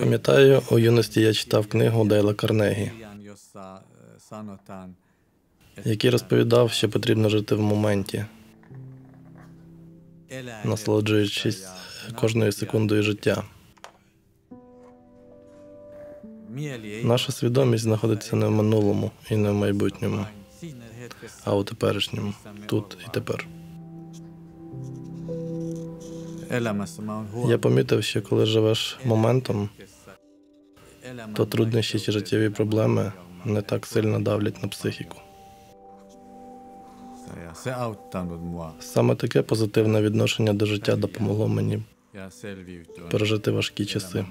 Пам'ятаю, у юності я читав книгу Дейла Карнегі, sanotaan, який розповідав, що потрібно жити в моменті, насолоджуючись кожною секундою життя. Наша свідомість знаходиться не в минулому і не в майбутньому, а у теперішньому, тут і тепер. Я помітив, що коли живеш моментом, то труднощі чи життєві проблеми не так сильно давлять на психіку. Саме таке позитивне відношення до життя допомогло мені пережити важкі часи.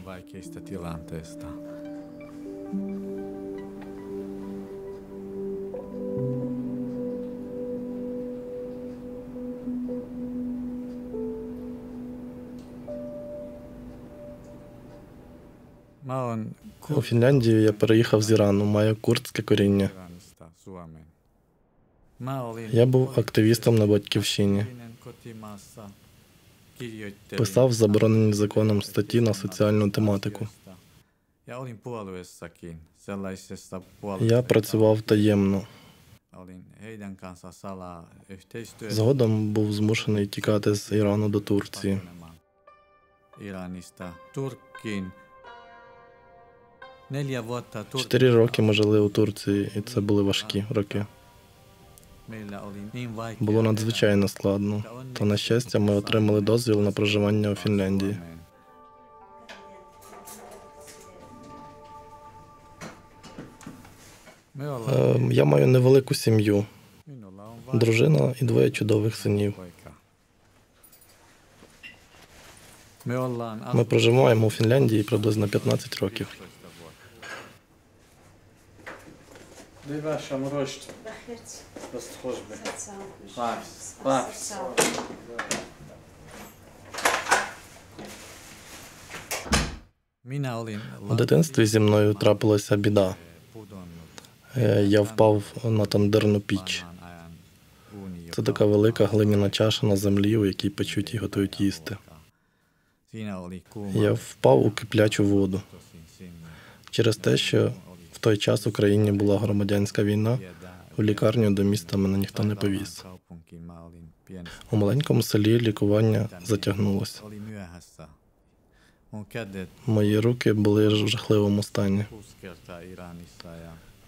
У Фінляндію я переїхав з Ірану, маю курдське коріння. Я був активістом на батьківщині. Писав заборонені законом статті на соціальну тематику. Я працював таємно. Згодом був змушений тікати з Ірану до Турції. Чотири роки ми жили у Турції, і це були важкі роки. Було надзвичайно складно. Та на щастя, ми отримали дозвіл на проживання у Фінляндії. Suomeen. Me ollaan, Е, Я маю невелику сім'ю, дружина і двоє чудових синів. Ми проживаємо у Фінляндії приблизно 15 років. 15 vuotta. Das Hosbe. Paks. Paks. Minä olin У дитинстві зі мною трапилася біда. Е, Я впав на тандирну піч. Це така велика глиняна чаша на землі, у якій печуть і готують їсти. Я впав у киплячу воду через те, що той час в Україні була громадянська війна. У лікарню до міста мене ніхто не повіз. У маленькому селі лікування затягнулося. Мої руки були в жахливому стані.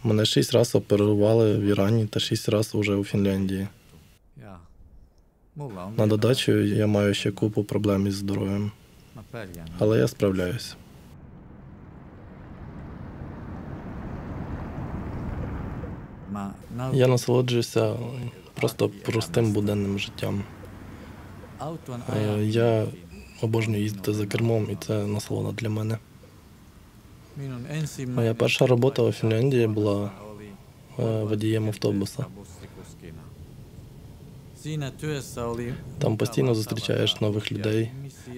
Мене шість разів оперували в Ірані та шість разів уже у Фінляндії. На додачу я маю ще купу проблем із здоров'ям, але я справляюся. Я насолоджуюся просто простим буденним життям. Е. Я обожнюю їздити за кермом, і це насолода для мене. Моя перша робота у Фінляндії була е, водієм автобуса. Там постійно зустрічаєш нових людей.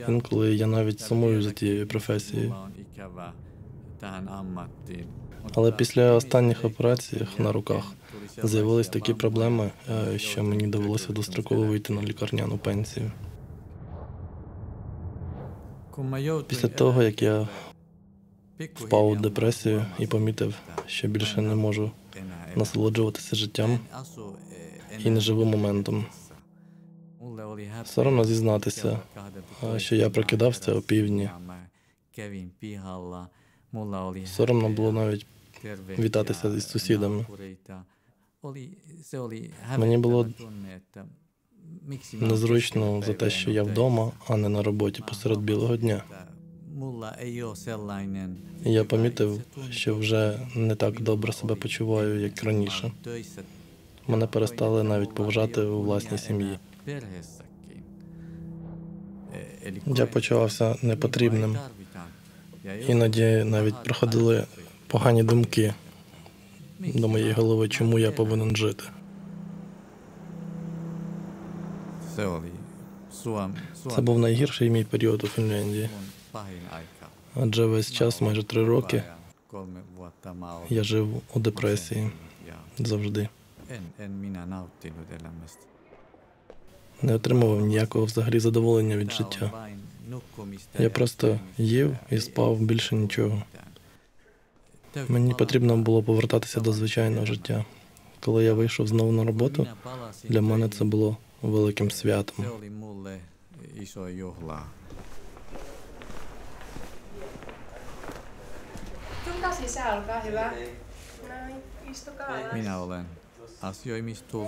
Інколи я навіть сумую за тією професією. Але після останніх операцій на руках з'явились такі проблеми, е, що мені довелося достроково вийти на лікарняну пенсію. Після того, як я впав у депресію і помітив, що більше не можу насолоджуватися життям і не живу моментом. Соромно зізнатися, е, що я прокидався о півдні. Соромно було навіть вітатися із сусідами. Мені було незручно за те, що я вдома, а не на роботі посеред білого дня. Я помітив, що вже не так добре себе почуваю, як раніше. Мене перестали навіть поважати у власній сім'ї. Я почувався непотрібним. Іноді навіть приходили погані думки до моєї голови, чому я повинен жити. Це був найгірший мій період у Фінляндії, адже весь час, майже три роки, я жив у депресії завжди. Не отримував ніякого взагалі задоволення від життя. Я просто їв і спав більше нічого. Мені потрібно було повертатися до звичайного життя. Коли я вийшов знову на роботу, для мене це було великим святом.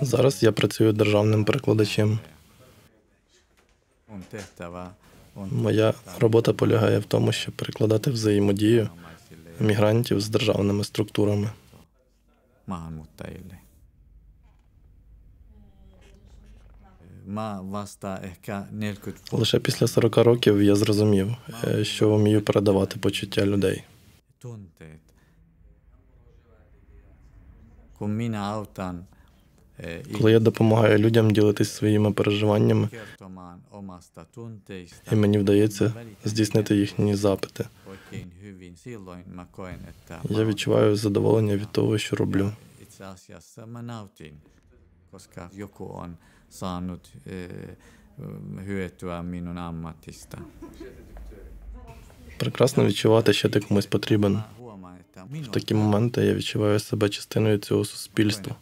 Зараз я працюю державним перекладачем. Моя робота полягає в тому, щоб перекладати взаємодію мігрантів з державними структурами. maahanmuuttajille. Mä vasta ehkä 40 Лише після 40 років я зрозумів, е, що вмію передавати почуття людей. eh, Коли я допомагаю людям ділитись своїми переживаннями, і мені вдається здійснити їхні запити, я відчуваю задоволення від того, що роблю. minun ammatista. Прекрасно відчувати, що ти комусь потрібен. В такі моменти я відчуваю себе частиною цього суспільства.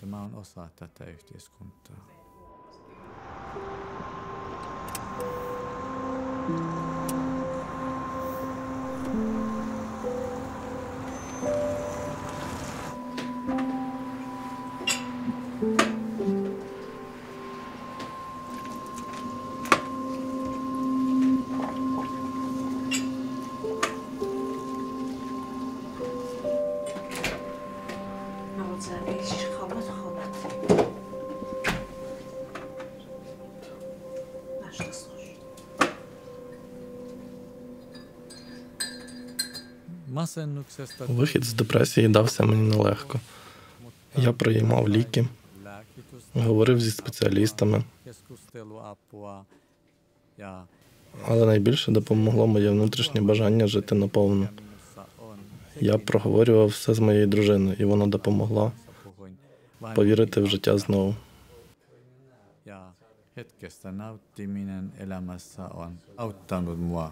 Вихід з депресії дався мені нелегко. Я приймав ліки, говорив зі спеціалістами, але найбільше допомогло моє внутрішнє бажання жити наповну. Я проговорював все з моєю дружиною, і вона допомогла повірити в життя знову. ja hetkestä nauttiminen elämässä on auttanut mua.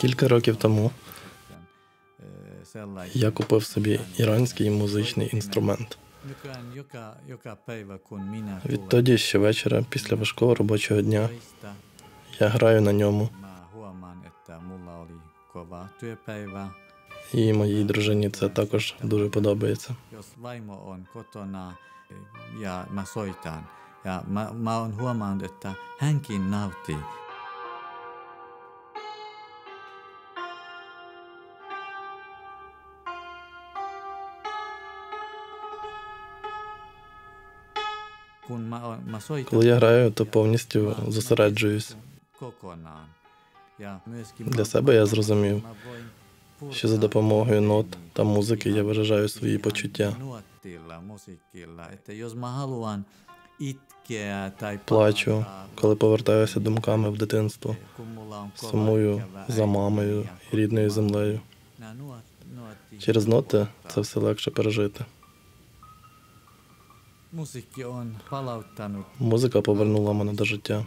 Кілька років тому я купив собі іранський музичний інструмент. Відтоді щовечора, після важкого робочого дня, я граю на ньому, і моїй дружині це також дуже подобається. Коли я граю, то повністю зосереджуюсь. myöskin Для себе я зрозумів, що за допомогою нот та музики я виражаю свої почуття. Плачу, коли повертаюся думками в дитинство, сумую за мамою і рідною землею. Через ноти це все легше пережити. Musiikki on palauttanut Музика повернула мене до життя.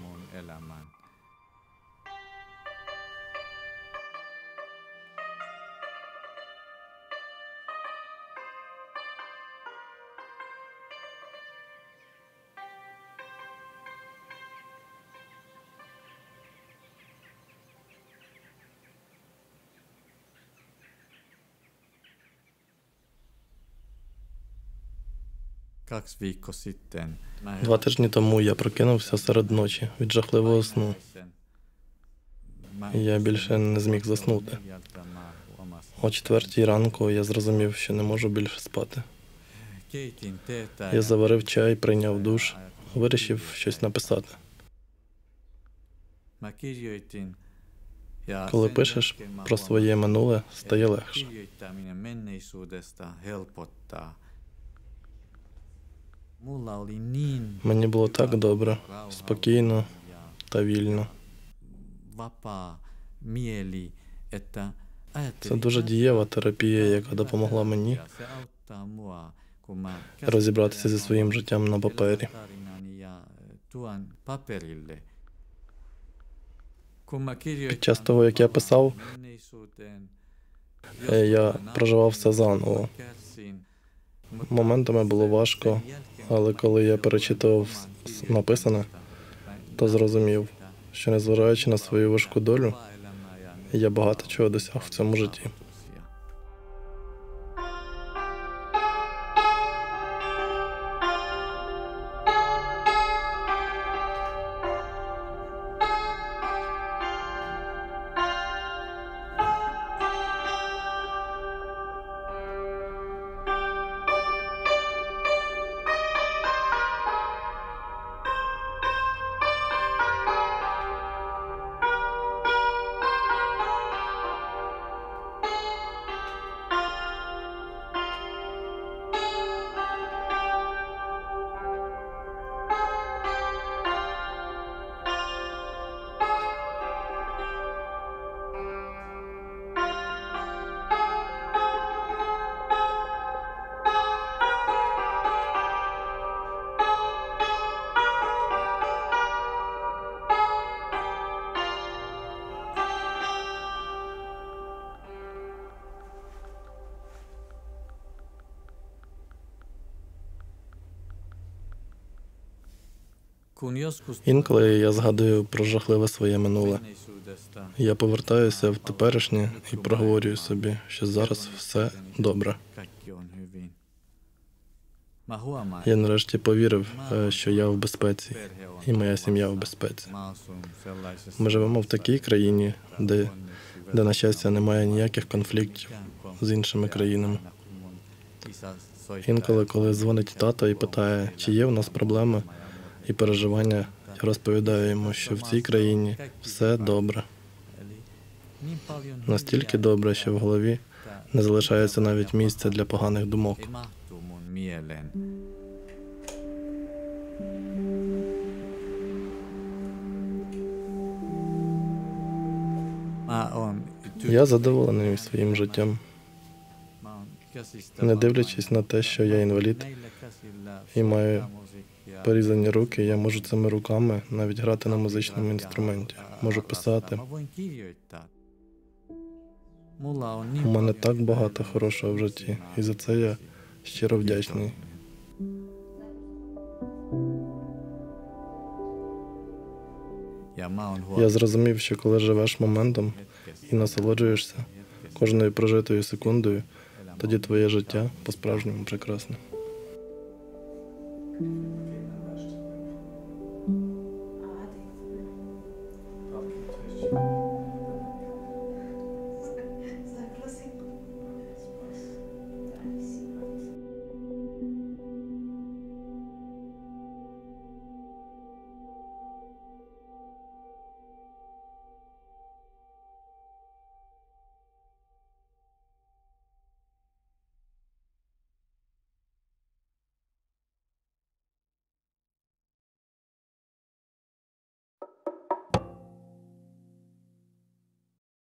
Kaksi viikkoa sitten Два тижні тому я прокинувся серед ночі від жахливого сну. Я більше не зміг заснути. О четвертій ранку я зрозумів, що не можу більше спати. Я заварив чай, прийняв душ, вирішив щось написати. Коли пишеш про своє минуле, стає легше. Мені було так добре, спокійно та вільно. Це дуже дієва терапія, яка допомогла мені розібратися зі своїм життям на папері. Під час того, як я писав, е, я проживав все заново. Моментами було важко, але коли я перечитав написане, то зрозумів, що незважаючи на свою важку долю, я багато чого досяг в цьому житті. Інколи я згадую про жахливе своє минуле. Я повертаюся в теперішнє і проговорюю собі, що зараз все добре. Я нарешті повірив, е, що я в безпеці, і моя сім'я в безпеці. Ми живемо в такій країні, де, де на щастя, немає ніяких конфліктів з іншими країнами. Інколи, коли дзвонить тато і питає, чи є в нас проблеми і переживання, я розповідаю йому, що в цій країні все добре. Настільки добре, що в голові не залишається навіть місця для поганих думок. Я задоволений своїм життям, не дивлячись на те, що я інвалід і маю. Порізані руки, я можу цими руками навіть грати на музичному інструменті, можу писати. У мене так багато хорошого в житті, і за це я щиро вдячний. Я зрозумів, що коли живеш моментом і насолоджуєшся кожною прожитою секундою, тоді твоє життя по-справжньому прекрасне.